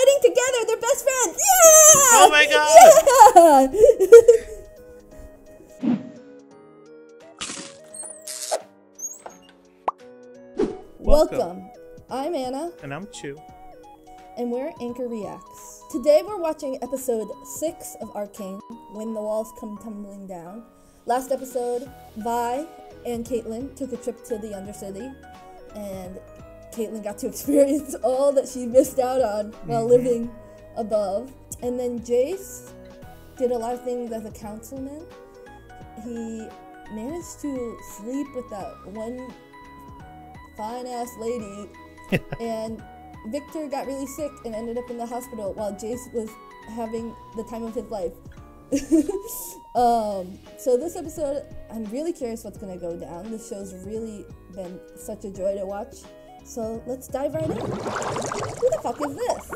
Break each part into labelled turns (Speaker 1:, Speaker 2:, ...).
Speaker 1: fighting together. They're best friends. Yeah.
Speaker 2: Oh my
Speaker 1: Yeah. Welcome. I'm Anna,
Speaker 2: And I'm Chew.
Speaker 1: and we're Anchor Reacts. Today we're watching episode 6 of Arcane, When the Walls Come Tumbling Down. Last episode, Vi and Caitlyn took a trip to the Undercity, and Caitlyn got to experience all that she missed out on while living above. And then Jayce did a lot of things as a councilman. He managed to sleep with that one fine ass lady and Viktor got really sick and ended up in the hospital while Jayce was having the time of his life. um, so this episode, I'm really curious what's gonna go down. This show's really been such a joy to watch. So let's dive right in. Who the fuck is this?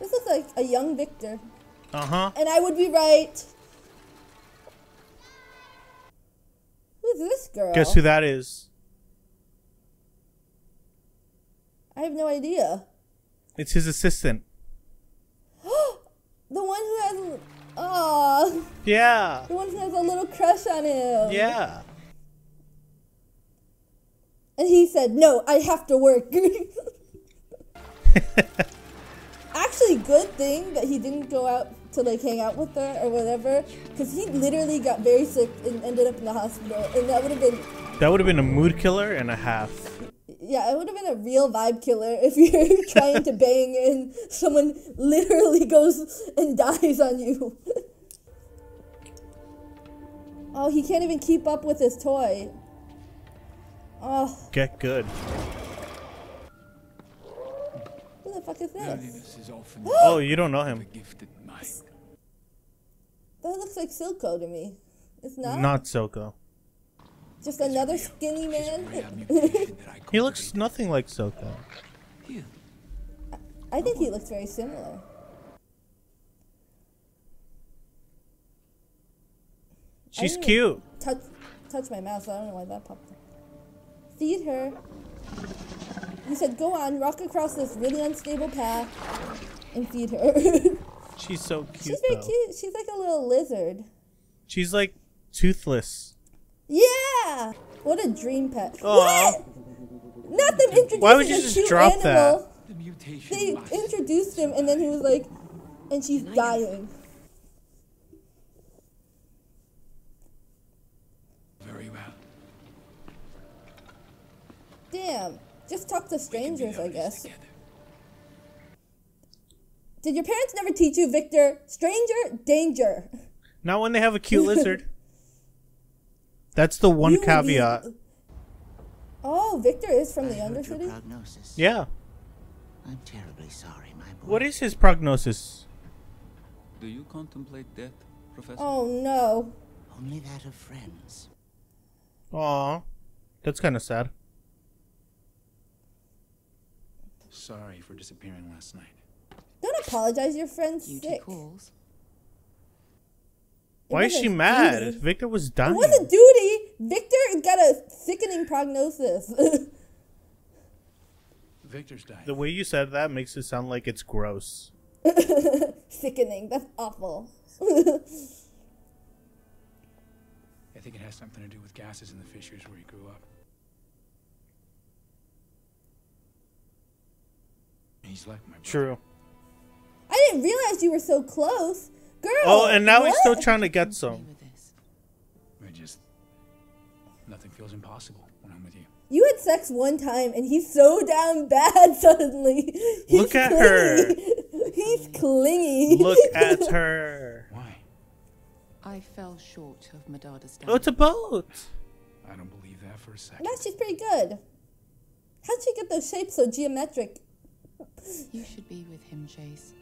Speaker 1: This looks like a young Viktor,
Speaker 2: Uh huh.
Speaker 1: and I would be right. Who's this girl?
Speaker 2: Guess who that is?
Speaker 1: I have no idea.
Speaker 2: It's his assistant.
Speaker 1: The one who has, oh,
Speaker 2: Yeah.
Speaker 1: the one who has a little crush on him.
Speaker 2: Yeah.
Speaker 1: And he said, "No, I have to work." Actually, good thing that he didn't go out to like hang out with her or whatever, because he literally got very sick and ended up in the hospital, and that would have been,
Speaker 2: That would have been a mood killer and a half.
Speaker 1: yeah, it would have been a real vibe killer if you're trying to bang and someone literally goes and dies on you. oh, he can't even keep up with his toy. Oh,
Speaker 2: Get good.
Speaker 1: who the fuck is this?
Speaker 3: Is often
Speaker 2: Oh, you don't know him.
Speaker 3: gifted mind.
Speaker 1: That looks like Silco to me. It's not.
Speaker 2: Not Silco.
Speaker 1: Just another skinny man.
Speaker 3: Rare mutation that I
Speaker 2: He looks nothing like Silco.
Speaker 3: Here,
Speaker 1: I think he looks very similar.
Speaker 2: She's cute.
Speaker 1: Touch, touch my mouse. So I don't know why that popped up. Feed her. You said go on, rock across this really unstable path, and feed her.
Speaker 2: She's so cute
Speaker 1: She's very
Speaker 2: though.
Speaker 1: cute. She's like a little lizard.
Speaker 2: She's like toothless.
Speaker 1: Yeah. What a dream pet.
Speaker 2: Aw.
Speaker 1: What? Not them introducing
Speaker 2: Why would you
Speaker 1: a
Speaker 2: just drop
Speaker 1: animal.
Speaker 3: the mutation
Speaker 1: They introduced him, and then he was like, and she's dying.
Speaker 3: very well.
Speaker 1: Damn. Just talk to
Speaker 3: We can be
Speaker 1: strangers, I guess.
Speaker 3: together.
Speaker 1: Did your parents never teach you, Viktor? Stranger, danger.
Speaker 2: Not when they have a cute lizard. That's the one
Speaker 1: You would be-
Speaker 2: caveat.
Speaker 1: Oh, Viktor is from the
Speaker 4: I heard your
Speaker 1: Undercity?
Speaker 4: prognosis.
Speaker 2: Yeah.
Speaker 4: I'm terribly sorry, my boy.
Speaker 2: What is his prognosis?
Speaker 5: Do you contemplate death, Professor?
Speaker 1: Oh, no.
Speaker 4: Only that of friends.
Speaker 2: Aw. That's kind of sad.
Speaker 3: Sorry for disappearing last night.
Speaker 1: Don't apologize, your friend's
Speaker 6: Duty
Speaker 1: sick.
Speaker 6: calls.
Speaker 2: Why is she
Speaker 1: wasn't
Speaker 2: mad?
Speaker 1: duty.
Speaker 2: Viktor was dying.
Speaker 1: It wasn't duty. Viktor has got a sickening prognosis.
Speaker 3: Viktor's dying.
Speaker 2: The way you said that makes it sound like it's gross.
Speaker 1: sickening. That's awful.
Speaker 3: I think it has something to do with gases in the fissures where he grew up. He's like my brother.
Speaker 2: True.
Speaker 1: I didn't realize you were so close. Girl.
Speaker 2: Oh, and now he's still trying to get some.
Speaker 6: with this.
Speaker 3: I just nothing feels impossible when I'm with you.
Speaker 1: You had sex one time and he's so down bad suddenly. He's
Speaker 2: Look at her.
Speaker 1: clingy. He's clingy.
Speaker 2: Look at her.
Speaker 3: Why?
Speaker 6: I fell short of Madada's
Speaker 2: Oh, it's a boat.
Speaker 3: I don't believe that for a second.
Speaker 1: No, she's pretty good. How'd she get those shapes so geometric?
Speaker 6: You should be with him, Jayce.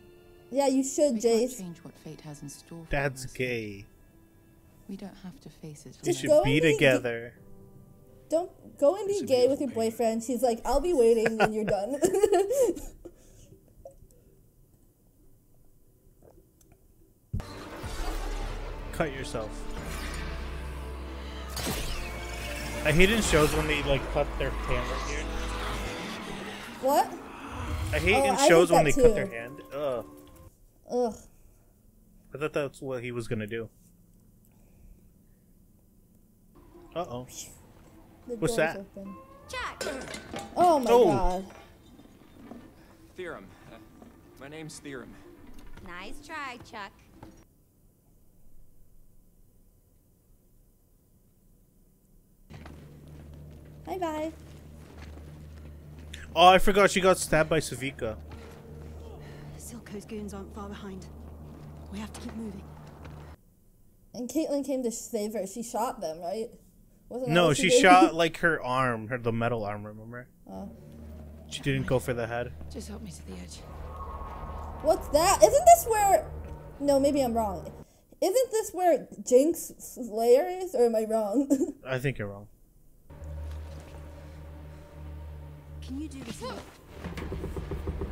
Speaker 1: Yeah, you should,
Speaker 6: We can't
Speaker 1: Jayce.
Speaker 6: change what fate has in store for
Speaker 2: That's
Speaker 6: us.
Speaker 2: gay.
Speaker 6: We don't have to face it.
Speaker 2: They
Speaker 1: Just
Speaker 2: should
Speaker 1: go
Speaker 2: be
Speaker 1: and be-
Speaker 2: together.
Speaker 1: Don't go and be
Speaker 3: It's a
Speaker 1: gay with your
Speaker 3: painting.
Speaker 1: boyfriend. She's like, I'll be waiting when you're done.
Speaker 2: Cut yourself. Uh, I hate in shows when they like cut their camera here.
Speaker 1: What?
Speaker 2: I hate
Speaker 1: Oh,
Speaker 2: in shows when they
Speaker 1: that
Speaker 2: cut their hand. Ugh.
Speaker 1: Ugh.
Speaker 2: I thought that's what he was gonna do. Uh oh.
Speaker 1: The
Speaker 2: What's that?
Speaker 1: open.
Speaker 7: Jack!
Speaker 1: Oh my
Speaker 2: Oh.
Speaker 1: god.
Speaker 8: Theorem. Uh, my name's Theorem.
Speaker 7: Nice try, Chuck.
Speaker 1: Bye bye.
Speaker 2: Oh, I forgot she got stabbed by Sevika.
Speaker 9: Silco's goons aren't far behind. We have to keep moving.
Speaker 1: And Caitlyn came to save her. She shot them, right? Wasn't that
Speaker 2: No,
Speaker 1: what
Speaker 2: she shot like her arm, her the metal arm. Remember?
Speaker 1: Oh.
Speaker 2: She didn't go for the head.
Speaker 6: Just help me to the edge.
Speaker 1: What's that? Isn't this where? No, maybe I'm wrong. Isn't this where Jinx lair is, or am I wrong?
Speaker 2: I think you're wrong.
Speaker 9: Can you do this?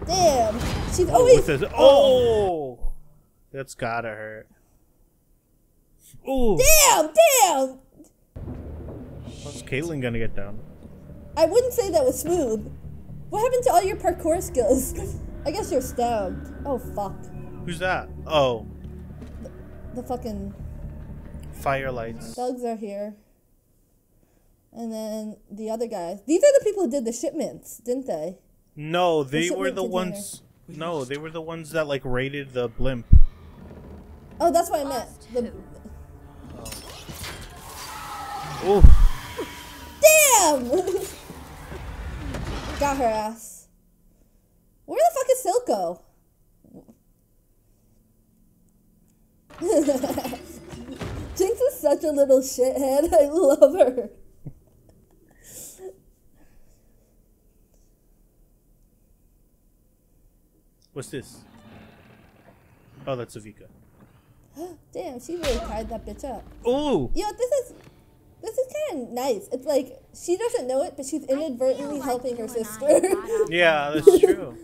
Speaker 1: Damn, she's oh, always.
Speaker 2: With oh. this, oh, that's gotta hurt. Ooh,
Speaker 1: Damn, damn.
Speaker 2: what's Caitlyn gonna get down?
Speaker 1: I wouldn't say that was smooth. What happened to all your parkour skills? I guess you're stabbed. Oh fuck.
Speaker 2: Who's that? Oh,
Speaker 1: The fucking
Speaker 2: firelights.
Speaker 1: thugs are here. And then the other guys. These are the people who did the shipments, didn't they?
Speaker 2: No, they
Speaker 1: shipment
Speaker 2: were the
Speaker 1: to
Speaker 2: ones. No, they were the ones that like raided the blimp.
Speaker 1: Oh, that's what I meant. The,
Speaker 2: Ooh,
Speaker 1: damn! Got her ass. Where the fuck is Silco? Jinx is such a little shithead. I love her.
Speaker 2: What's this? Oh, that's Sevika.
Speaker 1: Damn, she really tied that bitch up.
Speaker 2: Ooh,
Speaker 1: Yo, this is this is kind of nice. It's like she doesn't know it, but she's inadvertently
Speaker 7: like
Speaker 1: helping her
Speaker 7: you and I
Speaker 1: sister.
Speaker 2: yeah, that's true.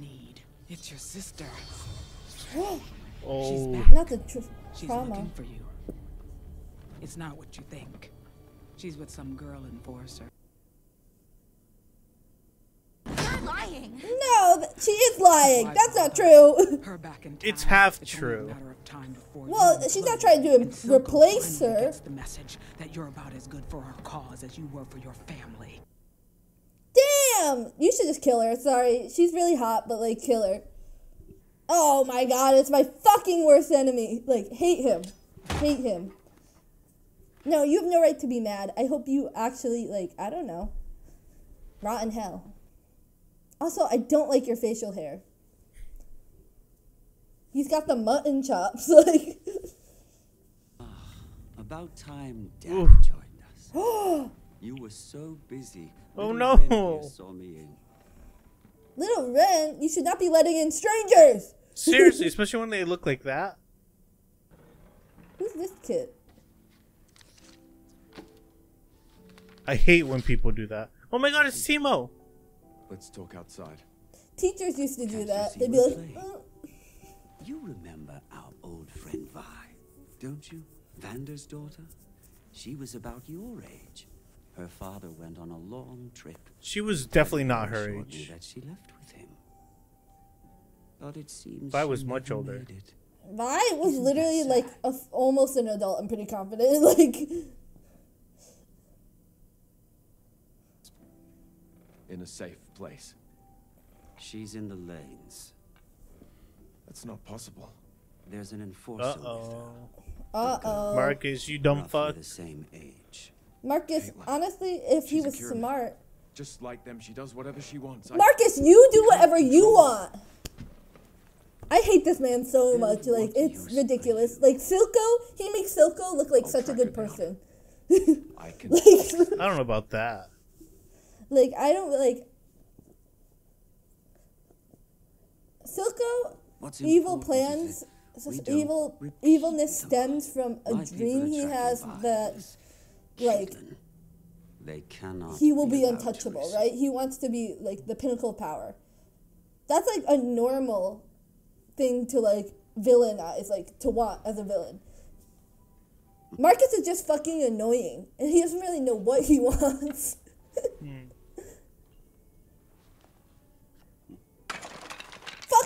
Speaker 10: need. It's your sister.
Speaker 2: Oh, She's
Speaker 1: Not the tr-
Speaker 10: She's
Speaker 1: trauma.
Speaker 10: looking for you. It's not what you think. She's with some girl enforcer.
Speaker 7: You're lying.
Speaker 1: No, she is lying. That's not true.
Speaker 10: Her back in town.
Speaker 2: It's half
Speaker 10: only a
Speaker 2: true.
Speaker 10: of time
Speaker 1: Well, she's not trying to
Speaker 10: and
Speaker 1: replace her.
Speaker 10: Gets the message that you're about as good for our cause as you were for your family.
Speaker 1: Damn! You should just kill her. Sorry. She's really hot, but like, kill her. Oh my god, it's my fucking worst enemy. Like, hate him. Hate him. No, you have no right to be mad. I hope you actually, like, I don't know. Rot in hell. Also, I don't like your facial hair. He's got the mutton chops. Like, ah,
Speaker 5: About time Dad
Speaker 2: Oof.
Speaker 5: joined us. you were so busy.
Speaker 2: Oh,
Speaker 5: Little
Speaker 2: no.
Speaker 5: Ren here saw me in.
Speaker 1: little Ren, you should not be letting in strangers.
Speaker 2: seriously, especially when they look like that.
Speaker 1: Who's this kid?
Speaker 2: I hate when people do that. Oh my god, it's Timo.
Speaker 8: Let's talk outside.
Speaker 1: Teachers used to do
Speaker 5: Can't
Speaker 1: that. They'd be like,
Speaker 5: playing?
Speaker 1: "Uh,
Speaker 5: You remember our old friend Vi, don't you? Vander's daughter? She was about your age. Her father went on a long trip.
Speaker 2: She was definitely not her age.
Speaker 5: That she left with him. But it seems
Speaker 2: Vi was much older.
Speaker 1: Vi was
Speaker 5: Isn't
Speaker 1: literally like
Speaker 5: sad?
Speaker 1: a f almost an adult. I'm pretty confident. Like,
Speaker 8: In a safe place.
Speaker 5: She's in the lanes.
Speaker 8: That's not possible.
Speaker 5: There's an enforcer
Speaker 2: Uh
Speaker 5: with her.
Speaker 2: oh.
Speaker 1: uh oh.
Speaker 2: Marcus, you dumb
Speaker 5: roughly
Speaker 2: fuck.
Speaker 5: the same age.
Speaker 1: Marcus,
Speaker 8: Caitlyn,
Speaker 1: honestly, if he
Speaker 8: she's a
Speaker 1: was
Speaker 8: cure.
Speaker 1: smart,
Speaker 8: Just like them, she does whatever she wants. I-
Speaker 1: Marcus, you do whatever you want. I hate this man so
Speaker 5: Then
Speaker 1: much. Like, it's ridiculous. Like Silco, he makes Silco look like
Speaker 8: I'll
Speaker 1: such a good person.
Speaker 8: I can.
Speaker 1: like,
Speaker 2: I don't know about that.
Speaker 1: Like I don't like. Silco
Speaker 5: What's
Speaker 1: evil plans
Speaker 5: is that we
Speaker 1: s-
Speaker 5: don't
Speaker 1: evil evilness stems from a dream he has
Speaker 5: Vi.
Speaker 1: that like
Speaker 5: they cannot
Speaker 1: he will be untouchable right he wants to be like the pinnacle of power that's like a normal thing to like villainize like to want as a villain Marcus is just fucking annoying, and he doesn't really know what he wants. Hmm.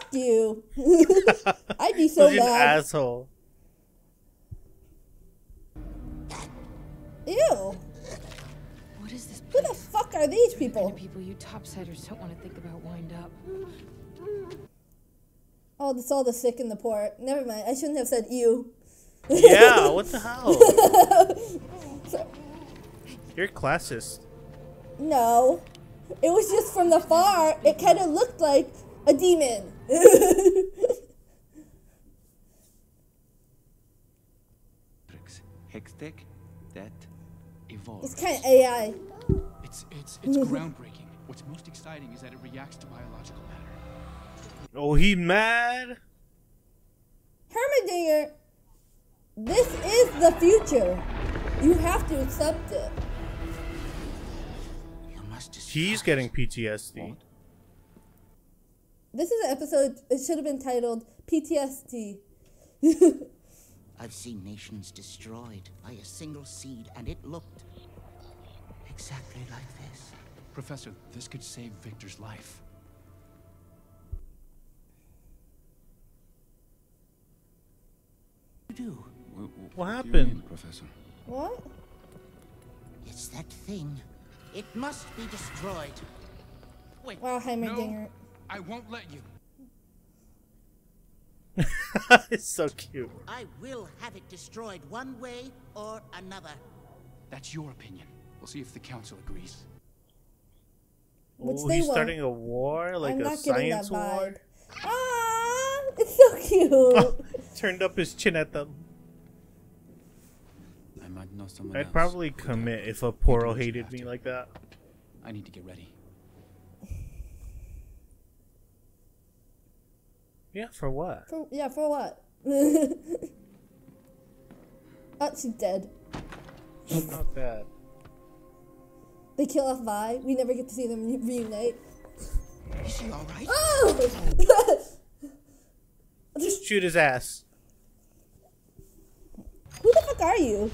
Speaker 1: Fuck you. I'd be so
Speaker 2: Such an
Speaker 1: mad.
Speaker 2: asshole.
Speaker 1: Ew.
Speaker 6: What is this
Speaker 1: Who the fuck are these people?
Speaker 6: people you topsiders don't want to think about wind up.
Speaker 1: Oh, that's all the sick and the poor. Never mind. I shouldn't have said you.
Speaker 2: Yeah, what the hell? You're classist.
Speaker 1: No. It was just from the far. It kind of looked like a demon.
Speaker 5: Hextech, that evolves.
Speaker 1: it's kind of AI.
Speaker 3: It's it's it's groundbreaking. What's most exciting is that it reacts to biological matter.
Speaker 2: Oh, he mad?
Speaker 1: Heimerdinger, this is the future. You have to accept it.
Speaker 4: You must
Speaker 2: He's getting PTSD.
Speaker 1: This is an episode, it should have been titled PTSD.
Speaker 4: I've seen nations destroyed by a single seed, and it looked exactly like this.
Speaker 3: Professor, this could save Viktor's life.
Speaker 4: You do.
Speaker 2: What happened?
Speaker 3: Professor?
Speaker 1: What?
Speaker 4: It's that thing. It must be destroyed. Wait.
Speaker 1: Wow, Heimerdinger.
Speaker 3: I won't let you.
Speaker 2: it's so cute.
Speaker 4: I will have it destroyed one way or another.
Speaker 3: That's your opinion. We'll see if the council agrees.
Speaker 1: Which
Speaker 2: oh,
Speaker 1: they
Speaker 2: he's
Speaker 1: won't.
Speaker 2: starting a war, like
Speaker 1: I'm
Speaker 2: a
Speaker 1: not getting that
Speaker 2: science war.
Speaker 1: vibe. Ah, it's so cute.
Speaker 2: Turned up his chin at them.
Speaker 3: I might know someone
Speaker 2: I'd
Speaker 3: else.
Speaker 2: probably commit if a Poro hated me like that.
Speaker 3: I need to get ready.
Speaker 2: Yeah, for what?
Speaker 1: For, yeah, for what? oh, she's dead.
Speaker 2: Not bad.
Speaker 1: They kill off Vi. We never get to see them reunite.
Speaker 4: Is she all right?
Speaker 1: Oh!
Speaker 2: Just shoot his ass.
Speaker 1: Who the fuck are you?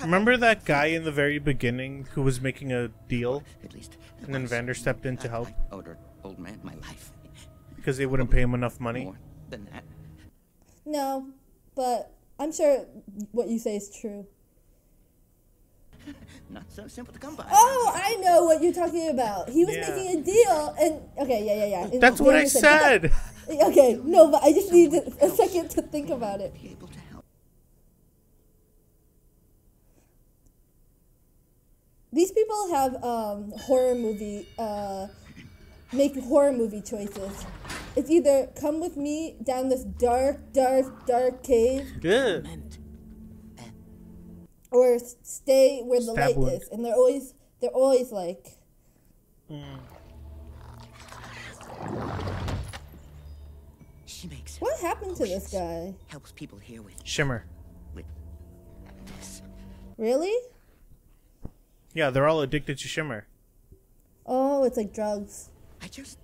Speaker 2: Remember that guy in the very beginning who was making a deal?
Speaker 4: At least.
Speaker 2: And then Vander stepped in to help
Speaker 4: I owed old man my life.
Speaker 2: Because they wouldn't pay him enough money.
Speaker 4: More than that.
Speaker 1: No, but I'm sure what you say is true.
Speaker 4: Not so simple to come by.
Speaker 1: Oh, I know what you're talking about. He was
Speaker 2: Yeah.
Speaker 1: making a deal, and okay, yeah, yeah, yeah.
Speaker 2: That's what I
Speaker 1: Vander
Speaker 2: said.
Speaker 1: Okay, no, but I just need a second to think about it.
Speaker 4: Be able to help.
Speaker 1: These people have um, horror movie, uh, make horror movie choices. It's either come with me down this dark, dark, dark cave,
Speaker 2: Good.
Speaker 1: or stay where the
Speaker 2: Stab
Speaker 1: light
Speaker 2: wound.
Speaker 1: is. And they're always, they're always like,
Speaker 4: She makes
Speaker 1: what happened to this guy?
Speaker 4: helps people here with
Speaker 2: Shimmer.
Speaker 4: with this.
Speaker 1: Really?
Speaker 2: Yeah, they're all addicted to Shimmer.
Speaker 1: Oh, it's like drugs.
Speaker 4: I just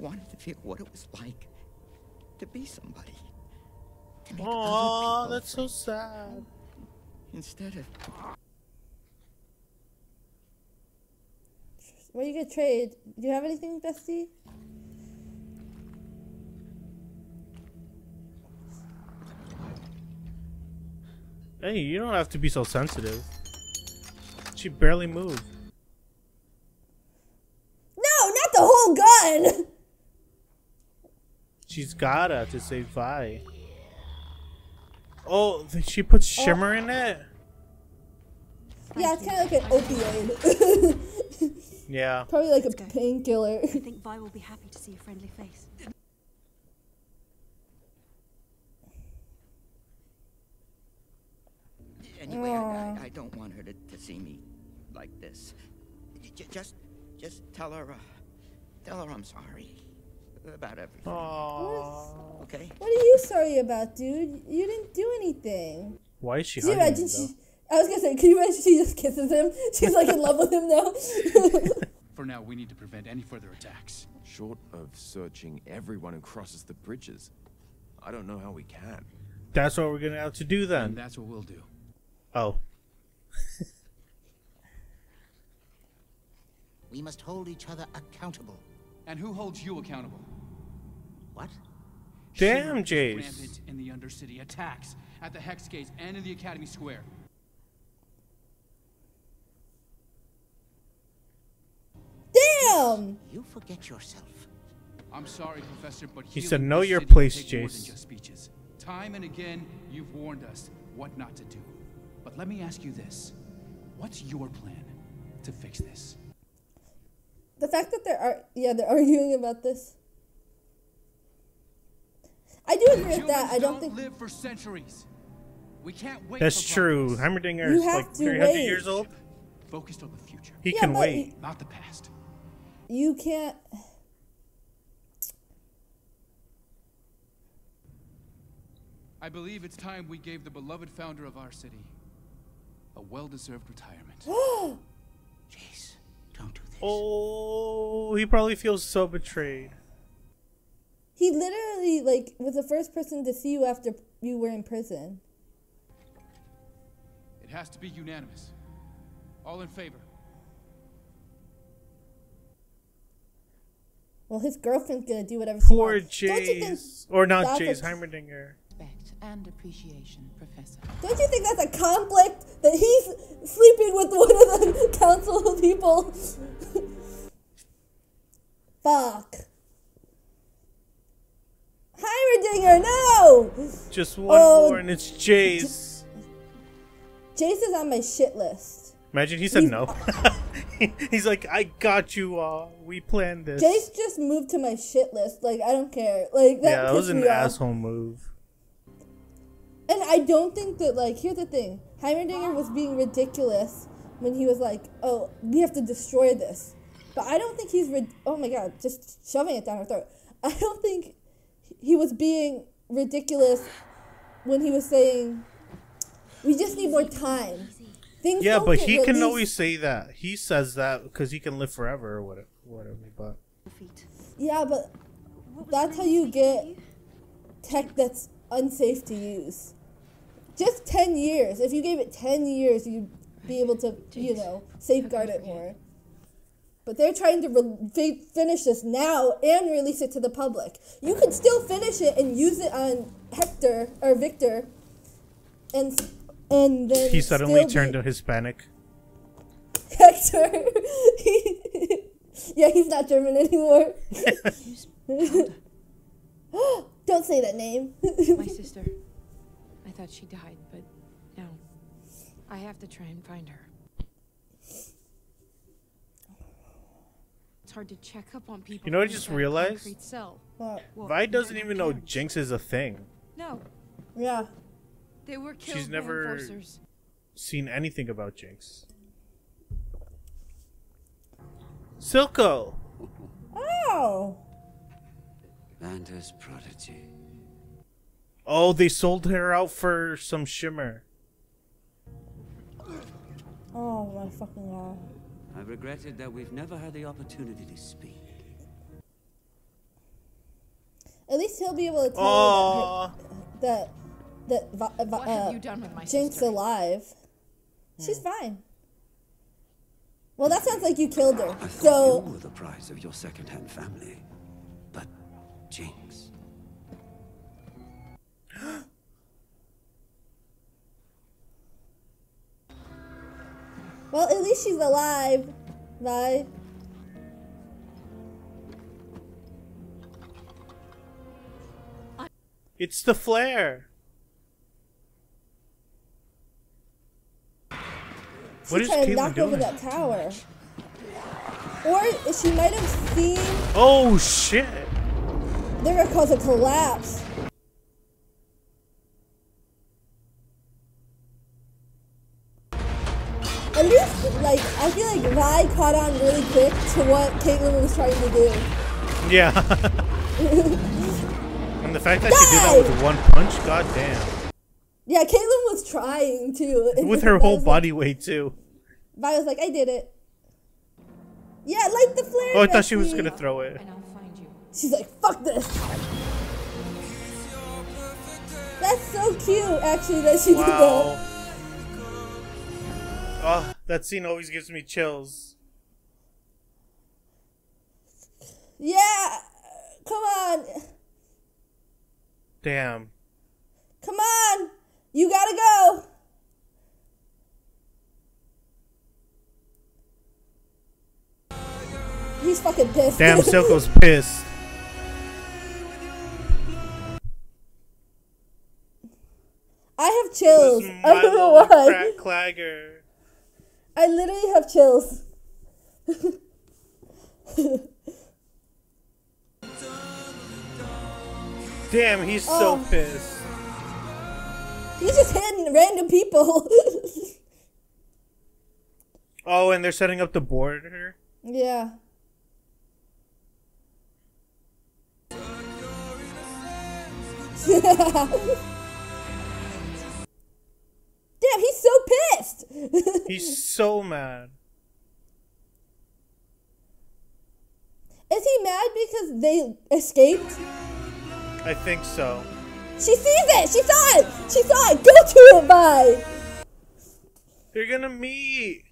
Speaker 4: wanted to feel what it was like to be somebody. To make
Speaker 2: Oh,
Speaker 4: other
Speaker 2: that's so sad.
Speaker 4: instead of
Speaker 1: Where you get trade? Do you have anything, Bestie?
Speaker 2: Hey, you don't have to be so sensitive. She barely moved.
Speaker 1: No, not the whole gun.
Speaker 2: She's gotta to save Vi. Oh, th- she puts Shimmer in it?
Speaker 1: Yeah, it's kind of like an opioid.
Speaker 2: Yeah.
Speaker 1: Probably like a painkiller.
Speaker 9: I think Vi will be happy to see a friendly face.
Speaker 4: Anyway, I, I, I don't want her to, to see me like this. J- just, just tell her, uh, tell her I'm sorry about everything.
Speaker 2: Aww.
Speaker 4: Okay.
Speaker 1: What are you sorry about, dude? You didn't do anything.
Speaker 2: Why is she
Speaker 1: Can you imagine
Speaker 2: him,
Speaker 1: she? I was gonna say, can you imagine she just kisses him? She's like in love with him now.
Speaker 3: For now, we need to prevent any further attacks.
Speaker 8: Short of searching everyone who crosses the bridges, I don't know how we can.
Speaker 2: That's what we're gonna have to do
Speaker 3: And
Speaker 2: then.
Speaker 3: that's what we'll do.
Speaker 2: Oh,
Speaker 11: We must hold each other accountable.
Speaker 3: And who holds you accountable?
Speaker 11: What?
Speaker 2: Damn,
Speaker 3: Shimmer
Speaker 2: Jace.
Speaker 3: Rampant in the Undercity. Attacks at the Hex Gates and in the Academy Square.
Speaker 1: Damn!
Speaker 11: You forget yourself.
Speaker 3: I'm sorry, Professor, but
Speaker 2: He said, "Know your place,
Speaker 3: take
Speaker 2: Jace."
Speaker 3: just speeches. Time and again, you've warned us what not to do. But let me ask you this: What's your plan to fix this?
Speaker 1: The fact that they're ar- yeah they're arguing about this. I do agree with that. I don't think
Speaker 3: live for centuries. We can't wait.
Speaker 2: that's
Speaker 3: for
Speaker 2: true.
Speaker 3: progress.
Speaker 2: Heimerdinger is like 300
Speaker 1: wait.
Speaker 2: years old.
Speaker 3: Focused on the future,
Speaker 2: He
Speaker 1: Yeah,
Speaker 2: can
Speaker 1: but
Speaker 2: wait.
Speaker 3: not the past.
Speaker 1: you can't.
Speaker 3: I believe it's time we gave the beloved founder of our city a well-deserved retirement.
Speaker 2: Oh, he probably feels so betrayed.
Speaker 1: He literally like was the first person to see you after you were in prison.
Speaker 3: It has to be unanimous. All in favor?
Speaker 1: Well, his girlfriend's gonna do whatever she
Speaker 2: Poor
Speaker 1: wants. Don't you?
Speaker 2: Jayce, or not
Speaker 1: that's Jayce
Speaker 2: Heimerdinger.
Speaker 6: Respect and appreciation, Professor.
Speaker 1: Don't you think that's a conflict that he's sleeping with one of the council people? Fuck. Heimerdinger, no!
Speaker 2: Just one
Speaker 1: Oh,
Speaker 2: more, and it's Jayce.
Speaker 1: Jayce is on my shit list.
Speaker 2: Imagine he said
Speaker 1: He's-
Speaker 2: no. He's like, I got you. all. we planned this.
Speaker 1: Jayce just moved to my shit list. Like I don't care. Like that
Speaker 2: yeah, that was an
Speaker 1: off.
Speaker 2: asshole move.
Speaker 1: And I don't think that like here's the thing. Heimerdinger was being ridiculous when he was like, "Oh, we have to destroy this," but I don't think he's. Rid- oh my god, just shoving it down her throat. I don't think he was being ridiculous when he was saying, "We just need more time." Things
Speaker 2: Yeah, but
Speaker 1: get
Speaker 2: he can
Speaker 1: released.
Speaker 2: always say that. He says that because he can live forever or whatever. Whatever, but
Speaker 1: Yeah, but that's how you get tech that's unsafe to use. Just 10 years. If you gave it 10 years, you'd be able to, you know, safeguard it more. But they're trying to re- finish this now and release it to the public. You could still finish it and use it on Hector or Viktor, and and then
Speaker 2: he suddenly
Speaker 1: still be-
Speaker 2: turned to Hispanic.
Speaker 1: Hector. yeah, he's not German anymore. Don't say that name.
Speaker 6: My sister. I thought she died, but no. I have to try and find her. It's hard to check up on people.
Speaker 2: You know what I just realized?
Speaker 6: concrete Cell.
Speaker 1: What?
Speaker 6: Well,
Speaker 2: Vi doesn't even know
Speaker 6: can.
Speaker 2: Jinx is a thing.
Speaker 6: No,
Speaker 1: Yeah.
Speaker 6: they were killed
Speaker 2: She's never
Speaker 6: enforcers.
Speaker 2: seen anything about Jinx. Silco.
Speaker 1: Oh.
Speaker 5: Vander's prodigy.
Speaker 2: Oh, they sold her out for some shimmer.
Speaker 1: Oh my fucking god.
Speaker 5: I've regretted that we've never had the opportunity to speak.
Speaker 1: At least he'll be able to tell
Speaker 2: Aw.
Speaker 1: that that that, Va- Va-
Speaker 6: What have
Speaker 1: uh,
Speaker 6: you done with my
Speaker 1: Jinx
Speaker 6: sister?
Speaker 1: alive.
Speaker 2: Hmm.
Speaker 1: She's fine. Well, that sounds like you killed her.
Speaker 5: I
Speaker 1: So
Speaker 5: you were the prize of your second-hand family. But Jinx.
Speaker 1: Well, at least she's alive. Bye.
Speaker 2: It's the flare. What
Speaker 1: She's
Speaker 2: is
Speaker 1: trying to knock over that tower. Or she might have seen
Speaker 2: Oh shit!
Speaker 1: they're gonna cause a collapse. Vi caught on really quick to what Caitlyn was trying to do.
Speaker 2: Yeah. and the fact that she did that with one punch, goddamn.
Speaker 1: Yeah, Caitlyn was trying to.
Speaker 2: With her whole
Speaker 1: was like-
Speaker 2: body weight too.
Speaker 1: Vi was like, I did it. Yeah, light the flare.
Speaker 2: Oh, I thought she was
Speaker 1: Bessie.
Speaker 2: gonna throw it.
Speaker 1: She's like, fuck this. That's so cute, actually, that she
Speaker 2: Wow.
Speaker 1: did that.
Speaker 2: Oh, that scene always gives me chills.
Speaker 1: Yeah! Come on!
Speaker 2: Damn.
Speaker 1: Come on! You gotta go! He's fucking pissed.
Speaker 2: Damn, Silco's pissed.
Speaker 1: I have chills. I don't know why.
Speaker 2: Crack Clagger.
Speaker 1: I literally have chills.
Speaker 2: Damn, he's
Speaker 1: Oh.
Speaker 2: so pissed.
Speaker 1: He's just hitting random people.
Speaker 2: Oh, and they're setting up the border.
Speaker 1: yeah. Damn, he's so pissed.
Speaker 2: He's so mad.
Speaker 1: Is he mad because they escaped?
Speaker 2: I think so.
Speaker 1: She sees it. She saw it. She saw it. Go to it, bye.
Speaker 2: They're gonna meet.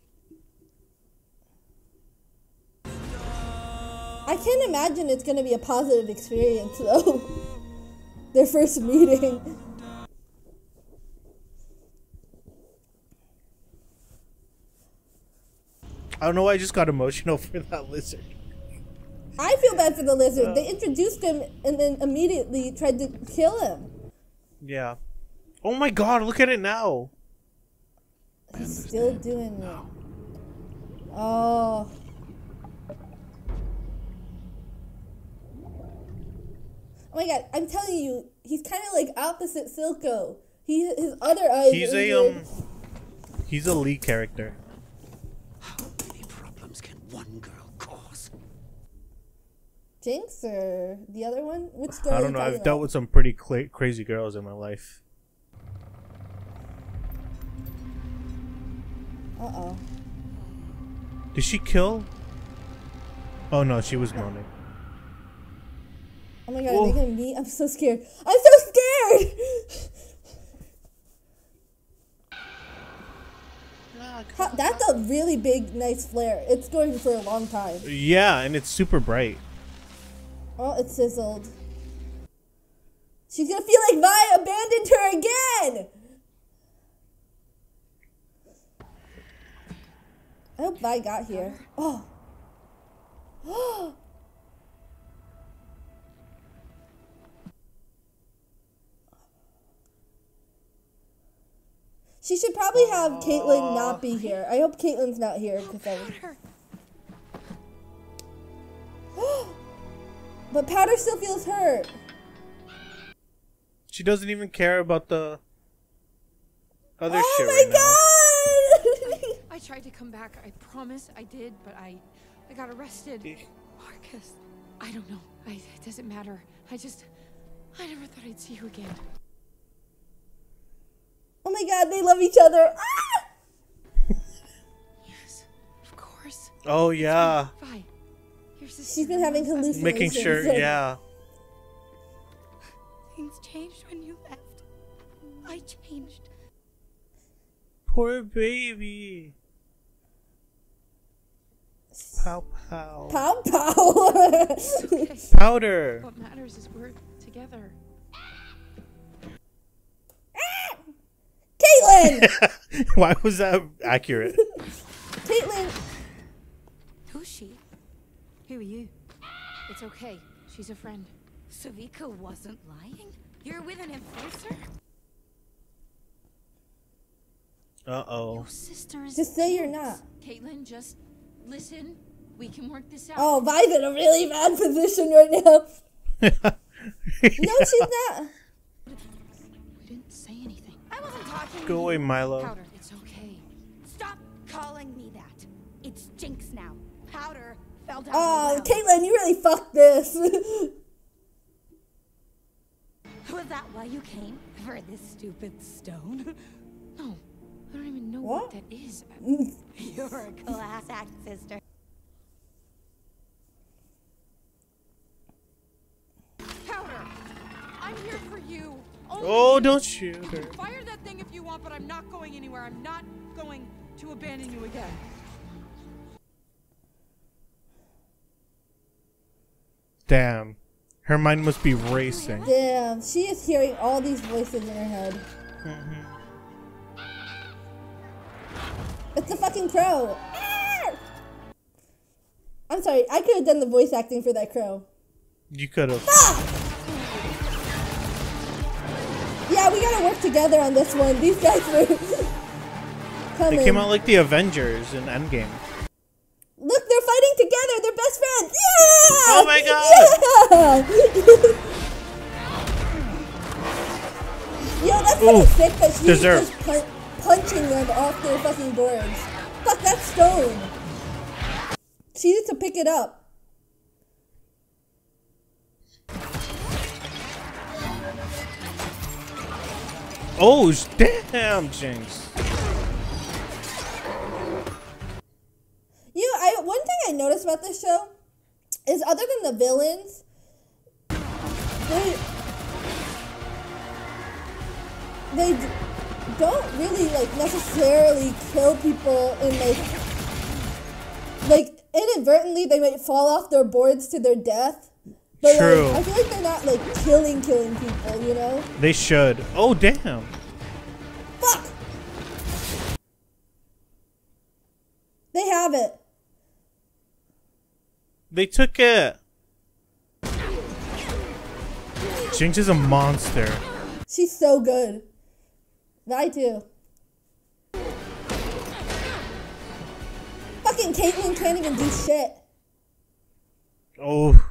Speaker 1: I can't imagine it's gonna be a positive experience though. Their first meeting.
Speaker 2: I don't know why I just got emotional for that lizard.
Speaker 1: I feel bad for the lizard. They introduced him and then immediately tried to kill him.
Speaker 2: Yeah. Oh my god, look at it now.
Speaker 1: He's still doing it. Oh. Oh my god, I'm telling you, he's kind of like opposite Silco. He his other eye is
Speaker 2: He's a um he's a lead character.
Speaker 5: Many problems can one girl cause?
Speaker 1: Jinx or the other one? Which girl?
Speaker 2: I don't know. I've dealt with some pretty cla crazy girls in my life.
Speaker 1: Uh oh.
Speaker 2: Did she kill? Oh no, she was moaning.
Speaker 1: Oh my god, are
Speaker 2: Oh.
Speaker 1: they gonna meet? I'm so scared. I'm so scared! How, that's a really big, nice flare. It's going for a long time.
Speaker 2: Yeah, and it's super bright.
Speaker 1: Oh, it sizzled. She's gonna feel like Vi abandoned her again! I hope Vi got here. Oh. She should probably have Caitlyn not be here. I hope Caitlyn's not here because I. but Powder still feels hurt.
Speaker 2: She doesn't even care about the other
Speaker 1: Oh
Speaker 2: shit
Speaker 1: my
Speaker 2: right now.
Speaker 6: I tried to come back. I promise I did, but I, I got arrested. Marcus, I don't know. I, it doesn't matter. I just, I never thought I'd see you again.
Speaker 1: Oh my god, they love each other. Ah!
Speaker 6: Of course.
Speaker 2: Oh yeah,
Speaker 6: Vi, your sister.
Speaker 1: She's been having hallucinations.
Speaker 2: making sure. Yeah.
Speaker 7: Things changed when you left. I changed.
Speaker 2: Poor baby. Pow pow.
Speaker 1: Pow pow.
Speaker 2: Powder.
Speaker 6: What matters is we're together. Ah!
Speaker 1: Caitlyn!
Speaker 2: Why was that accurate?
Speaker 1: Caitlyn!
Speaker 7: Who's she?
Speaker 9: Who are you?
Speaker 6: It's okay. She's a friend.
Speaker 7: Sevika wasn't lying? You're with an enforcer?
Speaker 2: Uh oh.
Speaker 7: Your Sister is
Speaker 1: Just say you're not.
Speaker 6: Caitlyn, just listen. We can work this out.
Speaker 1: Oh, Vi's in a really bad position right now. No, she's not.
Speaker 6: We didn't say anything.
Speaker 7: I wasn't talking.
Speaker 2: Go away, Milo.
Speaker 6: Powder, it's okay.
Speaker 7: Stop calling me that. It's Jinx now. Powder fell down.
Speaker 1: Oh,
Speaker 7: the well.
Speaker 1: Caitlyn, you really fucked this.
Speaker 7: Was that why you came? For this stupid stone?
Speaker 6: No, I don't even know
Speaker 1: What?
Speaker 6: what, that is. Mm.
Speaker 7: You're a class act, sister.
Speaker 6: Powder, I'm here for you. Only
Speaker 2: Oh, don't shoot her.
Speaker 6: Fire that thing if you want, but I'm not going anywhere. I'm not going to abandon you again.
Speaker 2: Damn. Her mind must be racing.
Speaker 1: Damn, she is hearing all these voices in her head. It's the fucking crow. Ah! I'm sorry, I could have done the voice acting for that crow.
Speaker 2: You could have.
Speaker 1: Yeah, we gotta work together on this one. These guys were coming.
Speaker 2: They came out like the Avengers in Endgame.
Speaker 1: Look, together. They're best friends. Yeah!
Speaker 2: Oh my god!
Speaker 1: Yeah! Yo, that's of sick that she's
Speaker 2: deserved.
Speaker 1: just pun- punching them off their fucking boards. Fuck that stone. She needs to pick it up.
Speaker 2: Oh, damn, Jinx.
Speaker 1: Noticed about this show is other than the villains, they they don't really like necessarily kill people and like like inadvertently they might fall off their boards to their death. But
Speaker 2: True.
Speaker 1: like I feel like they're not like killing killing people, you know?
Speaker 2: They should. Oh, damn.
Speaker 1: Fuck. They have it.
Speaker 2: They took it. Jinx is a monster.
Speaker 1: She's so good. I too. Fucking Caitlyn can't even do shit.
Speaker 2: Oh,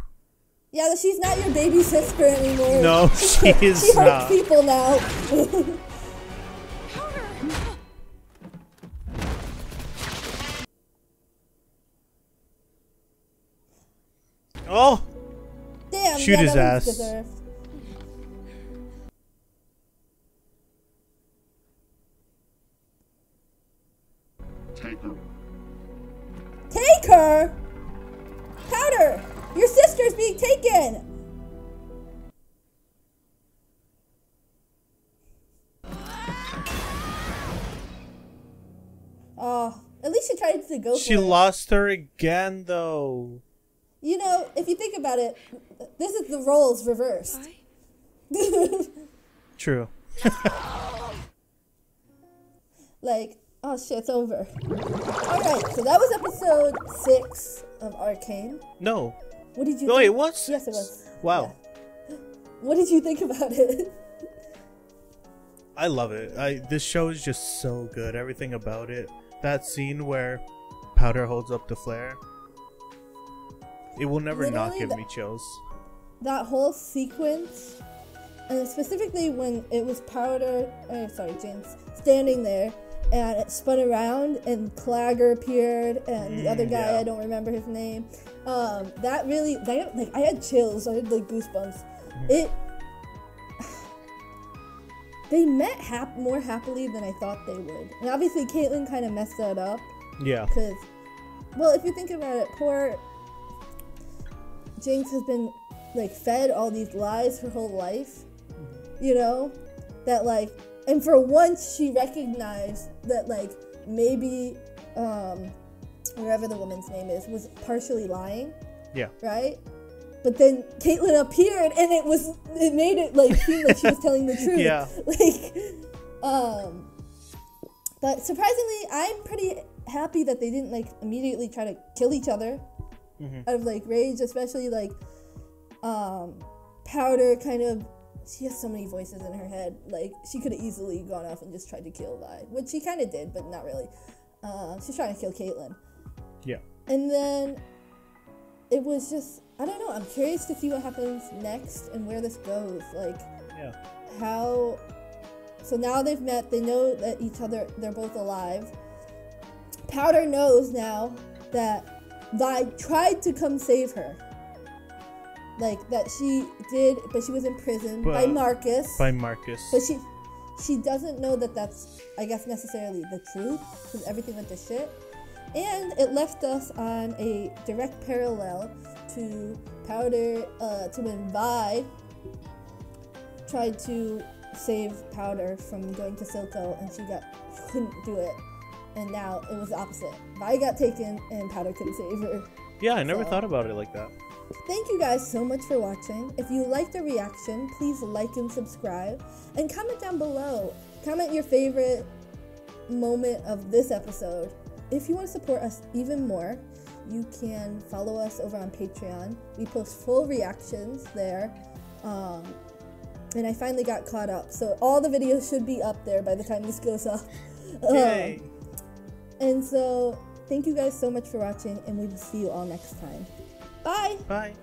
Speaker 1: Yeah, she's not your baby sister anymore.
Speaker 2: No, she is
Speaker 1: She hurts
Speaker 2: not.
Speaker 1: people now.
Speaker 2: Shoot his
Speaker 1: that was
Speaker 2: ass.
Speaker 1: deserved. Take her. Powder. Your sister's being taken. Oh, at least she tried to go
Speaker 2: She
Speaker 1: for it.
Speaker 2: lost her again, though.
Speaker 1: You know, if you think about it, this is the roles reversed.
Speaker 2: True.
Speaker 1: like, oh shit, it's over. Alright, so that was episode six of Arcane.
Speaker 2: No.
Speaker 1: What did you
Speaker 2: No,
Speaker 1: think?
Speaker 2: it was
Speaker 1: Yes, it was.
Speaker 2: Wow.
Speaker 1: What did you think about it?
Speaker 2: I love it. I this show is just so good. Everything about it. That scene where Powder holds up the flare. It will never not give
Speaker 1: the-
Speaker 2: me chills.
Speaker 1: That whole sequence, and specifically when it was Powder, oh, sorry, Jinx, standing there, and it spun around, and Clagger appeared, and the other
Speaker 2: Mm,
Speaker 1: guy,
Speaker 2: yeah.
Speaker 1: I don't remember his name. Um, that really, that, like, I had chills. I had like goosebumps.
Speaker 2: Mm-hmm.
Speaker 1: It. They met hap- more happily than I thought they would, and obviously Caitlyn kind of messed that up.
Speaker 2: Yeah.
Speaker 1: Because, well, if you think about it, poor Jinx has been like fed all these lies her whole life. You know, that like, and for once she recognized that like maybe, um, whatever the woman's name is, was partially lying,
Speaker 2: Yeah.
Speaker 1: right? But then Caitlyn appeared, and it was it made it like seem like she was telling the truth.
Speaker 2: Yeah.
Speaker 1: Like, um, but surprisingly, I'm pretty happy that they didn't like immediately try to kill each other
Speaker 2: Mhm.
Speaker 1: out of like rage, especially like um Powder kind of she has so many voices in her head. Like she could have easily gone off and just tried to kill Vi, which she kind of did, but not really. Uh, she's trying to kill Caitlyn,
Speaker 2: Yeah.
Speaker 1: and then it was just I don't know. I'm curious to see what happens next and where this goes. Like
Speaker 2: Yeah.
Speaker 1: how so now they've met they know that each other they're both alive powder knows now that vi tried to come save her like that she did but she was imprisoned by
Speaker 2: But-
Speaker 1: marcus
Speaker 2: By Marcus.
Speaker 1: but she she doesn't know that that's i guess necessarily the truth because everything went to shit and it left us on a direct parallel to powder uh, to when vi tried to save Powder from going to Silco, and she got couldn't do it. And now it was the opposite. Vi got taken, and Powder couldn't save her.
Speaker 2: Yeah, I never
Speaker 1: So-
Speaker 2: thought about it like that.
Speaker 1: Thank you guys so much for watching. If you liked the reaction, please like and subscribe. And comment down below. Comment your favorite moment of this episode. If you want to support us even more, you can follow us over on Patreon. We post full reactions there. Um, and I finally got caught up. So all the videos should be up there by the time this goes up. Um, and so thank you guys so much for watching, and we will see you all next time. Bye!
Speaker 2: Bye.